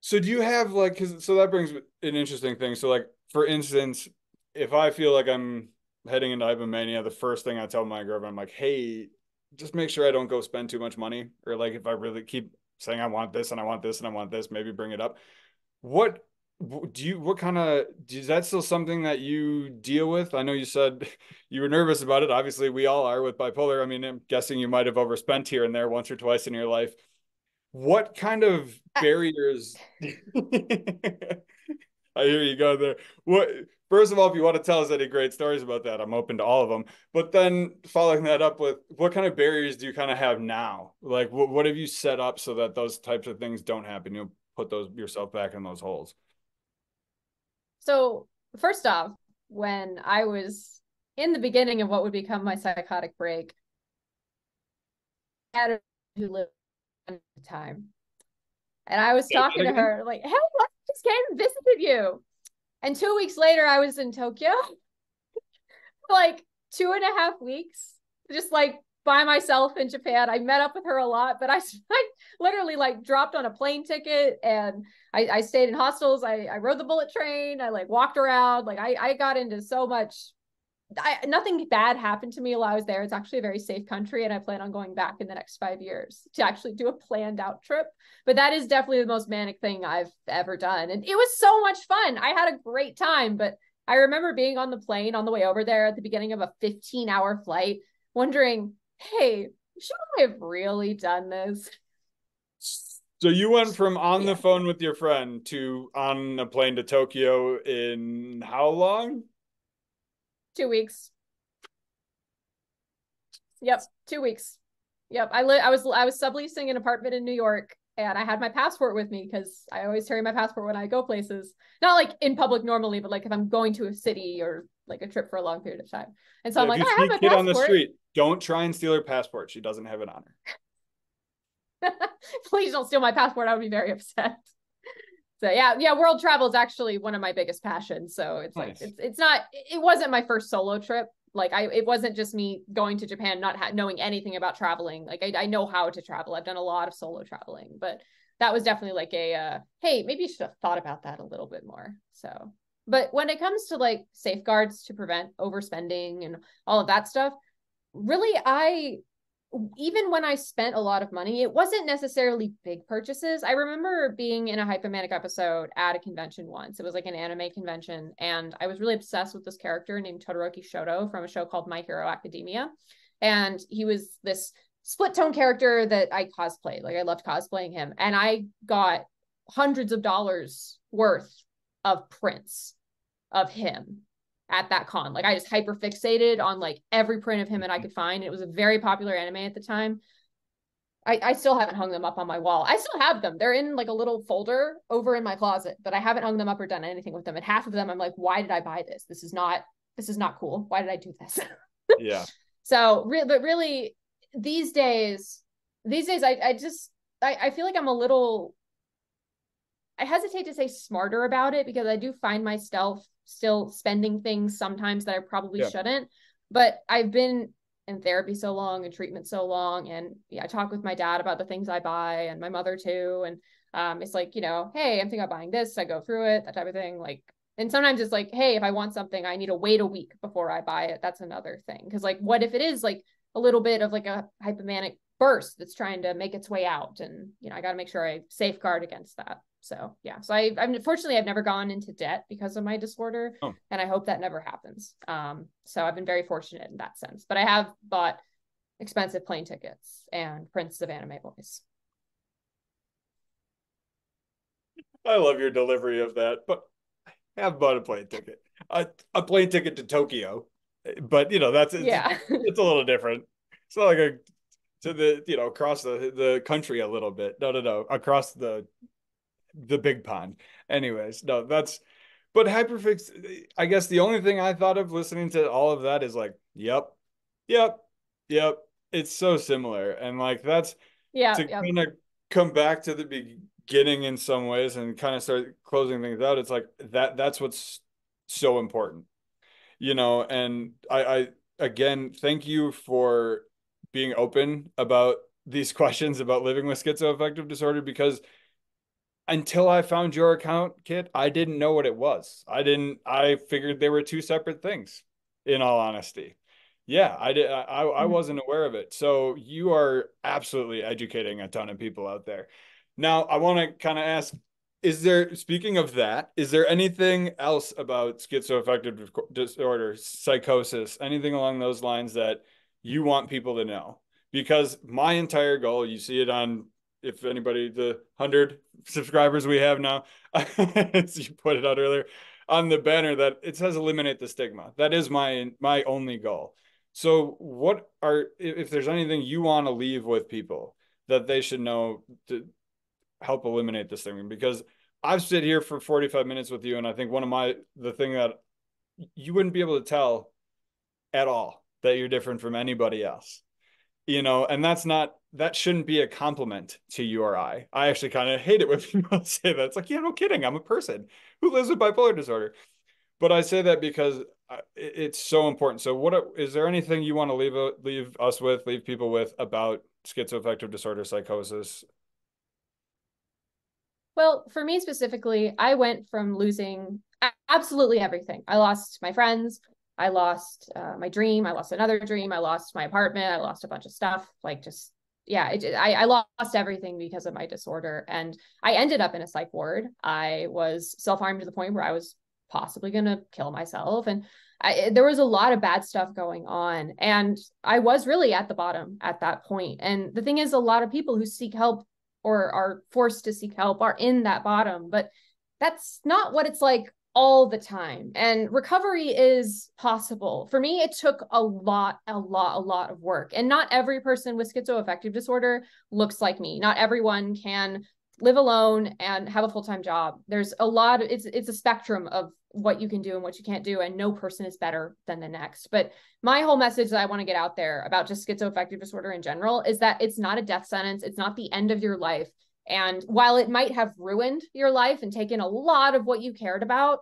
so do you have like because so that brings an interesting thing. So like for instance, if I feel like I'm heading into hypomania, the first thing I tell my girlfriend, I'm like, hey, just make sure I don't go spend too much money. Or like if I really keep saying I want this and I want this and I want this, maybe bring it up. What do you what kind of is that still something that you deal with i know you said you were nervous about it obviously we all are with bipolar i mean i'm guessing you might have overspent here and there once or twice in your life what kind of uh barriers I hear you go there. What first of all, if you want to tell us any great stories about that, I'm open to all of them. But then following that up with what kind of barriers do you kind of have now? Like what, what have you set up so that those types of things don't happen? You'll put those yourself back in those holes. So first off, when I was in the beginning of what would become my psychotic break, I had a friend who lived at the time. And I was talking to her like, hey, I just came and visited you. And two weeks later, I was in Tokyo. like two and a half weeks, just like by myself in Japan. I met up with her a lot, but I, I literally like dropped on a plane ticket and I, I stayed in hostels. I, I rode the bullet train. I like walked around. Like I, I got into so much I, nothing bad happened to me while I was there. It's actually a very safe country, and I plan on going back in the next five years to actually do a planned out trip. But that is definitely the most manic thing I've ever done, and it was so much fun. I had a great time, but I remember being on the plane on the way over there at the beginning of a 15 hour flight, wondering, "Hey, should I have really done this?" So you went from on yeah. the phone with your friend to on a plane to Tokyo in how long? Two weeks. Yep, two weeks. Yep, I li- I was I was subleasing an apartment in New York, and I had my passport with me because I always carry my passport when I go places. Not like in public normally, but like if I'm going to a city or like a trip for a long period of time. And so yeah, I'm like, oh, I have my passport. on the street. Don't try and steal her passport. She doesn't have it on her. Please don't steal my passport. I would be very upset so yeah yeah world travel is actually one of my biggest passions. So it's nice. like it's, it's not it wasn't my first solo trip. Like i it wasn't just me going to japan not ha- knowing anything about traveling. Like I, I know how to travel. I've done a lot of solo traveling but that was definitely like a uh, hey maybe you should have thought about that a little bit more. So but when it comes to like safeguards to prevent overspending and all of that stuff really i even when I spent a lot of money, it wasn't necessarily big purchases. I remember being in a hypomanic episode at a convention once. It was like an anime convention, and I was really obsessed with this character named Todoroki Shoto from a show called My Hero Academia. And he was this split tone character that I cosplayed. Like I loved cosplaying him. And I got hundreds of dollars worth of prints of him at that con. Like I just hyper fixated on like every print of him that I mm-hmm. could find. It was a very popular anime at the time. I, I still haven't hung them up on my wall. I still have them. They're in like a little folder over in my closet, but I haven't hung them up or done anything with them. And half of them, I'm like, why did I buy this? This is not this is not cool. Why did I do this? yeah. So, re- but really, these days, these days, I I just I, I feel like I'm a little. I hesitate to say smarter about it because I do find myself still spending things sometimes that I probably yeah. shouldn't. but I've been in therapy so long and treatment so long. And yeah, I talk with my dad about the things I buy and my mother too. And um, it's like, you know, hey, I'm thinking about buying this. I go through it, that type of thing. Like, and sometimes it's like, hey, if I want something, I need to wait a week before I buy it. That's another thing. Cause like, what if it is like a little bit of like a hypomanic burst that's trying to make its way out? And, you know, I got to make sure I safeguard against that. So yeah, so I, I'm fortunately I've never gone into debt because of my disorder, oh. and I hope that never happens. Um, so I've been very fortunate in that sense. But I have bought expensive plane tickets and prints of anime boys. I love your delivery of that, but I have bought a plane ticket, a, a plane ticket to Tokyo, but you know that's it's, yeah, it's a little different. It's not like a to the you know across the the country a little bit. No, no, no, across the the big pond. Anyways, no, that's but hyperfix. I guess the only thing I thought of listening to all of that is like, yep, yep, yep. It's so similar, and like that's yeah to kind of come back to the beginning in some ways and kind of start closing things out. It's like that. That's what's so important, you know. And I, I again, thank you for being open about these questions about living with schizoaffective disorder because until I found your account, Kit, I didn't know what it was. I didn't. I figured they were two separate things. In all honesty, yeah, I did. I I mm-hmm. wasn't aware of it. So you are absolutely educating a ton of people out there. Now, I want to kind of ask: Is there, speaking of that, is there anything else about schizoaffective disorder, psychosis, anything along those lines that you want people to know? Because my entire goal, you see it on if anybody the 100 subscribers we have now as you put it out earlier on the banner that it says eliminate the stigma. That is my my only goal. So what are if there's anything you want to leave with people that they should know to help eliminate this thing because i've stood here for 45 minutes with you and i think one of my the thing that you wouldn't be able to tell at all that you're different from anybody else you know? And that's not that shouldn't be a compliment to you or I. I actually kind of hate it when people say that. It's like, yeah, no kidding. I'm a person who lives with bipolar disorder. But I say that because it's so important. So, what is there anything you want to leave leave us with, leave people with about schizoaffective disorder psychosis? Well, for me specifically, I went from losing absolutely everything. I lost my friends. I lost uh, my dream. I lost another dream. I lost my apartment. I lost a bunch of stuff, like just yeah, it, I, I lost everything because of my disorder. And I ended up in a psych ward. I was self harmed to the point where I was possibly going to kill myself. And I, there was a lot of bad stuff going on. And I was really at the bottom at that point. And the thing is, a lot of people who seek help or are forced to seek help are in that bottom. But that's not what it's like all the time. And recovery is possible. For me, it took a lot, a lot, a lot of work. And not every person with schizoaffective disorder looks like me. Not everyone can live alone and have a full-time job. There's a lot of, it's it's a spectrum of what you can do and what you can't do and no person is better than the next. But my whole message that I want to get out there about just schizoaffective disorder in general is that it's not a death sentence, it's not the end of your life and while it might have ruined your life and taken a lot of what you cared about,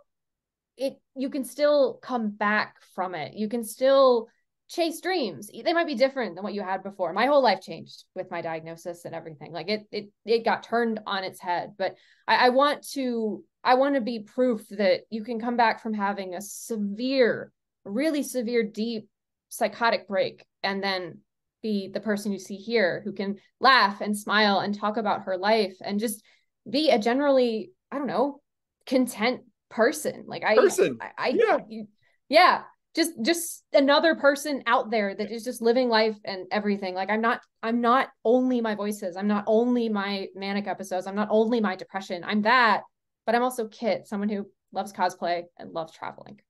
it you can still come back from it. You can still chase dreams. They might be different than what you had before. My whole life changed with my diagnosis and everything. Like it it it got turned on its head. But I, I want to I want to be proof that you can come back from having a severe, really severe, deep psychotic break and then be the person you see here who can laugh and smile and talk about her life and just be a generally, I don't know, content person. Like I, person. I, I yeah. You, yeah, just just another person out there that is just living life and everything. Like I'm not, I'm not only my voices. I'm not only my manic episodes. I'm not only my depression. I'm that, but I'm also Kit, someone who loves cosplay and loves traveling.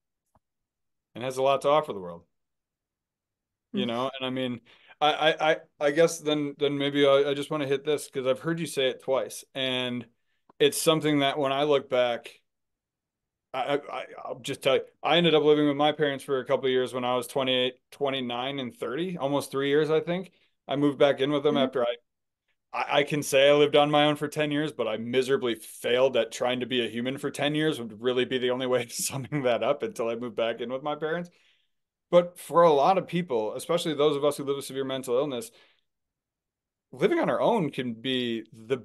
And has a lot to offer the world. You mm. know, and I mean, I, I, I guess then, then maybe I, I just want to hit this because I've heard you say it twice, and it's something that when I look back, I, I, I'll just tell you, I ended up living with my parents for a couple years when I was 28, 29, and 30, almost three years, I think. I moved back in with them mm-hmm. after I, I, I can say I lived on my own for 10 years, but I miserably failed at trying to be a human for 10 years would really be the only way to summing that up until I moved back in with my parents. But for a lot of people, especially those of us who live with severe mental illness, living on our own can be the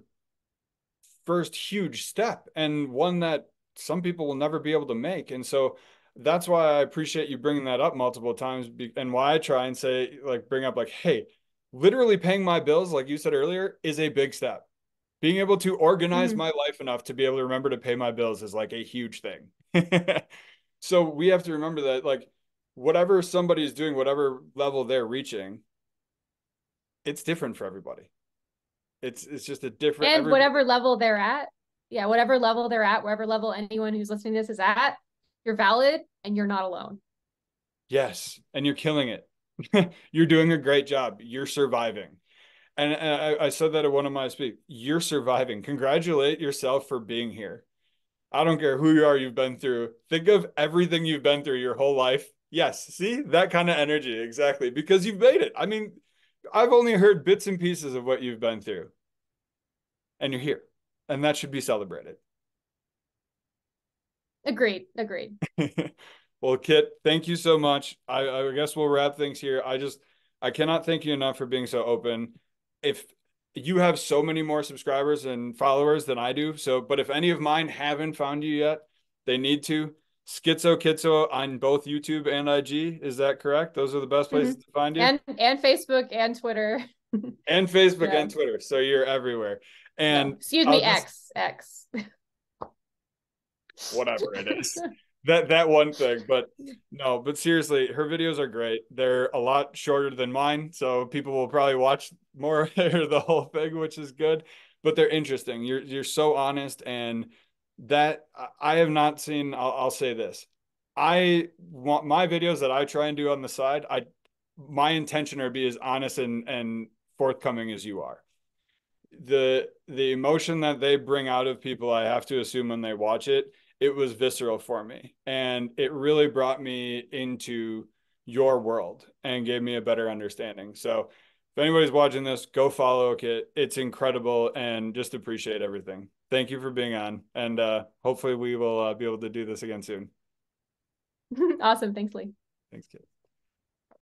first huge step and one that some people will never be able to make. And so that's why I appreciate you bringing that up multiple times and why I try and say, like, bring up, like, hey, literally paying my bills, like you said earlier, is a big step. Being able to organize mm-hmm. my life enough to be able to remember to pay my bills is like a huge thing. so we have to remember that, like, whatever somebody's doing, whatever level they're reaching, it's different for everybody. It's it's just a different and whatever level they're at. Yeah, whatever level they're at, wherever level anyone who's listening to this is at, you're valid and you're not alone. Yes, and you're killing it. you're doing a great job. You're surviving. And, I, I, said that at one of my speaks. You're surviving. Congratulate yourself for being here. I don't care who you are, you've been through. Think of everything you've been through your whole life. Yes, see that kind of energy. Exactly. Because you've made it. I mean, I've only heard bits and pieces of what you've been through. And you're here. And that should be celebrated. Agreed. Agreed. well, Kit, thank you so much. I, I guess we'll wrap things here. I just I cannot thank you enough for being so open. If you have so many more subscribers and followers than I do, so but if any of mine haven't found you yet, they need to. Schizo Kitzo on both YouTube and IG. Is that correct? Those are the best places mm-hmm. to find you. And and Facebook and Twitter. and Facebook yeah. and Twitter. So you're everywhere. And excuse me, X X. Whatever it is. that that one thing but no but seriously her videos are great they're a lot shorter than mine so people will probably watch more of the whole thing which is good but they're interesting you're you're so honest and that I have not seen. I'll, I'll say this: I want my videos that I try and do on the side. I my intention are be as honest and and forthcoming as you are. The the emotion that they bring out of people, I have to assume when they watch it, it was visceral for me, and it really brought me into your world and gave me a better understanding. So if anybody's watching this, go follow Kit. It's incredible and just appreciate everything thank you for being on. And uh, hopefully we will uh, be able to do this again soon. awesome. Thanks, Lee. Thanks, Kit.